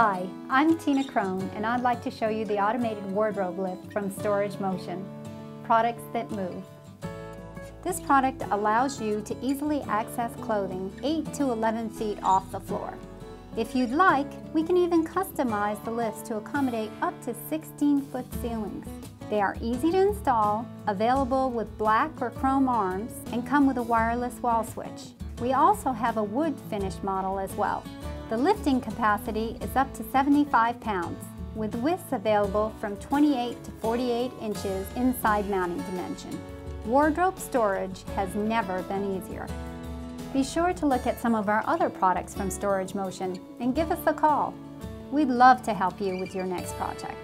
Hi, I'm Tina Krohn and I'd like to show you the automated wardrobe lift from Storage Motion, products that move. This product allows you to easily access clothing 8 to 11 feet off the floor. If you'd like, we can even customize the lifts to accommodate up to 16 foot ceilings. They are easy to install, available with black or chrome arms, and come with a wireless wall switch. We also have a wood finish model as well. The lifting capacity is up to 75 pounds, with widths available from 28 to 48 inches inside mounting dimension. Wardrobe storage has never been easier. Be sure to look at some of our other products from Storage Motion and give us a call. We'd love to help you with your next project.